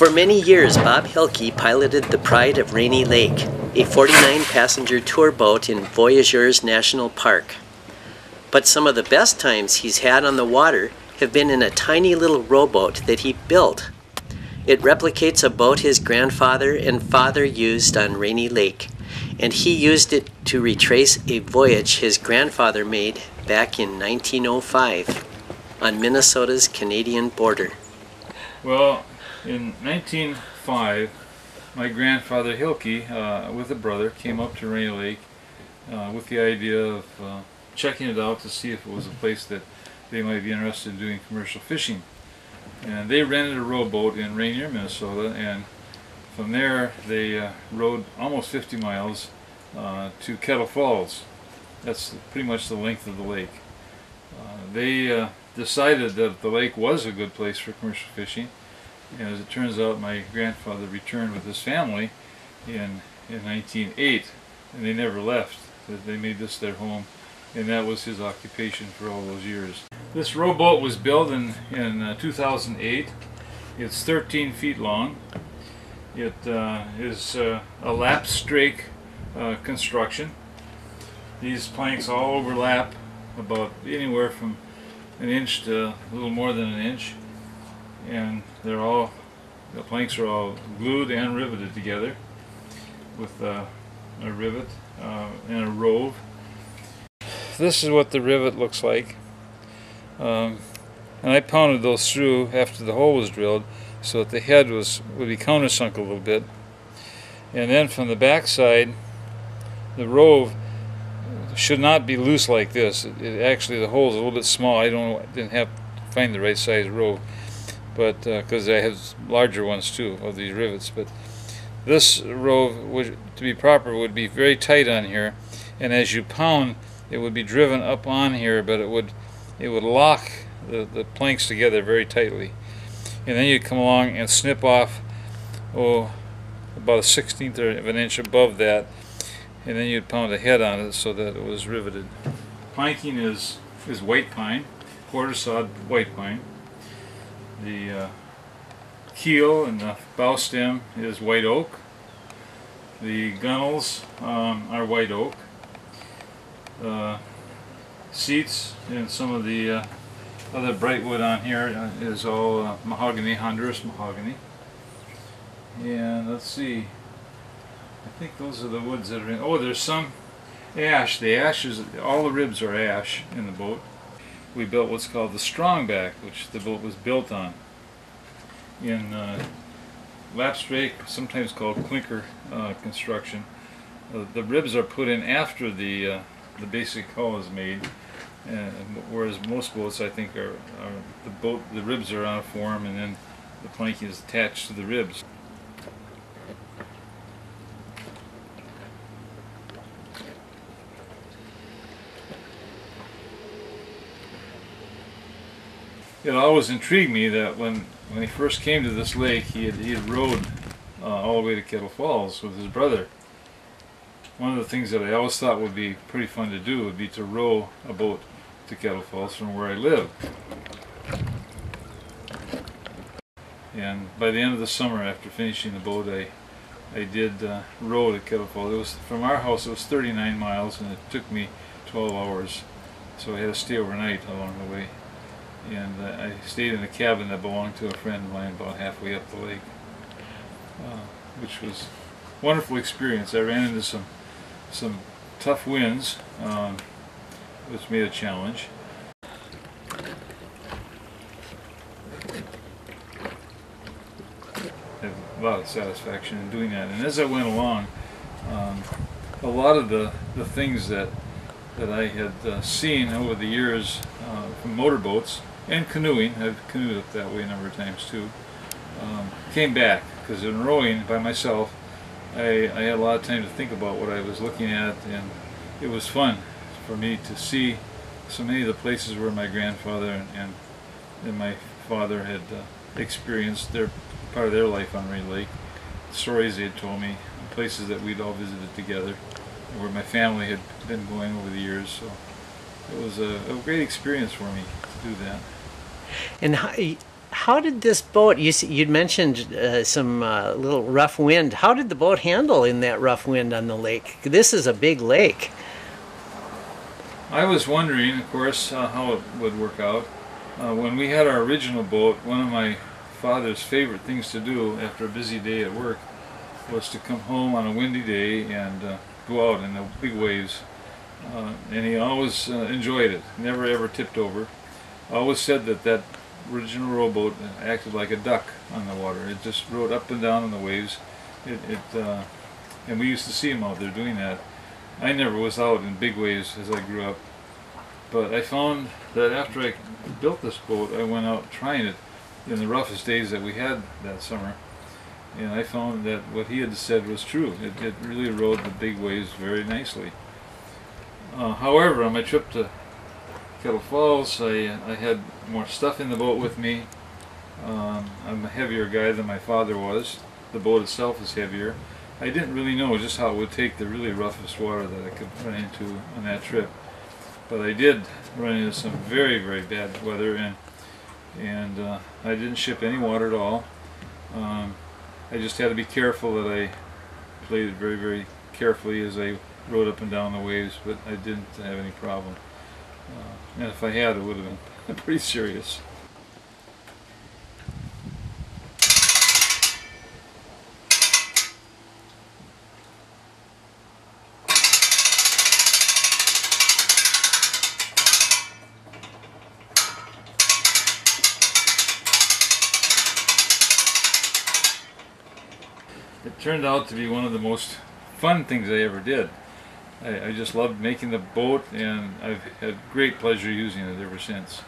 For many years, Bob Hilke piloted the Pride of Rainy Lake, a 49 passenger tour boat in Voyageurs National Park. But some of the best times he's had on the water have been in a tiny little rowboat that he built. It replicates a boat his grandfather and father used on Rainy Lake, and he used it to retrace a voyage his grandfather made back in 1905 on Minnesota's Canadian border. Well, in 1905, my grandfather Hilke, uh, with a brother, came up to Rainy Lake uh, with the idea of uh, checking it out to see if it was a place that they might be interested in doing commercial fishing. And they rented a rowboat in Ranier, Minnesota, and from there they uh, rowed almost 50 miles uh, to Kettle Falls. That's pretty much the length of the lake. Uh, they decided that the lake was a good place for commercial fishing and as it turns out, my grandfather returned with his family in, in 1908, and they never left. They made this their home, and that was his occupation for all those years. This rowboat was built in, in uh, 2008. It's 13 feet long. It uh, is uh, a lap strake uh, construction. These planks all overlap about anywhere from an inch to a little more than an inch and they're all the planks are all glued and riveted together with uh, a rivet uh, and a rove. This is what the rivet looks like. Um, and I pounded those through after the hole was drilled so that the head was would be countersunk a little bit. And then from the back side, the rove should not be loose like this. It, it actually the hole is a little bit small. I don't didn't have to find the right size rove but because uh, I have larger ones too of these rivets but this row, would to be proper would be very tight on here and as you pound it would be driven up on here but it would it would lock the, the planks together very tightly. And then you'd come along and snip off oh about a sixteenth of an inch above that and then you'd pound a head on it so that it was riveted. Planking is is white pine quarter sawed white pine the uh, keel and the bow stem is white oak. The gunnels um, are white oak. Uh, seats and some of the uh, other bright wood on here uh, all uh, mahogany, Honduras mahogany. And let's see, I think those are the woods that are in, oh there's some ash, the ash is, all the ribs are ash in the boat we built what's called the strongback, which the boat was built on. In uh, lap strake, sometimes called clinker uh, construction, uh, the ribs are put in after the uh, the basic hull is made, whereas most boats, I think, are, are the boat the ribs are on a form and then the planking is attached to the ribs. It always intrigued me that when when he first came to this lake, he had, he had rowed uh, all the way to Kettle Falls with his brother. One of the things that I always thought would be pretty fun to do would be to row a boat to Kettle Falls from where I live. And by the end of the summer, after finishing the boat, I I did uh, row to Kettle Falls. It was from our house. It was 39 miles, and it took me 12 hours. So I had to stay overnight along the way and uh, I stayed in a cabin that belonged to a friend of mine about halfway up the lake, uh, which was a wonderful experience. I ran into some some tough winds, um, which made a challenge. I had a lot of satisfaction in doing that, and as I went along, um, a lot of the, the things that that I had uh, seen over the years uh, from motorboats and canoeing, I've canoed up that way a number of times too, um, came back because in rowing by myself I, I had a lot of time to think about what I was looking at and it was fun for me to see so many of the places where my grandfather and, and, and my father had uh, experienced their part of their life on Rainy Lake, stories they had told me, places that we'd all visited together, where my family had been going over the years. So it was a, a great experience for me to do that. And how, how did this boat? You you'd mentioned uh, some uh, little rough wind. How did the boat handle in that rough wind on the lake? This is a big lake. I was wondering, of course, uh, how it would work out. Uh, when we had our original boat, one of my father's favorite things to do after a busy day at work was to come home on a windy day and uh, go out in the big waves. Uh, and he always enjoyed it, never ever tipped over. Always said that that original rowboat acted like a duck on the water. It just rode up and down on the waves. It, it uh, and we used to see him out there doing that. I never was out in big waves as I grew up, but I found that after I built this boat, I went out trying it in the roughest days that we had that summer, and I found that what he had said was true. It, it really rode the big waves very nicely. Uh, however, on my trip to Kettle Falls, I, I had more stuff in the boat with me. Um, I'm a heavier guy than my father was. The boat itself is heavier. I didn't really know just how it would take the really roughest water that I could run into on that trip. But I did run into some very, very bad weather, and and uh, I didn't ship any water at all. Um, I just had to be careful that I played it very, very carefully as I rode up and down the waves, but I didn't have any problem. And if I had, it would have been pretty serious. It turned out to be one of the most fun things I ever did. I, I just loved making the boat, and I've had great pleasure using it ever since.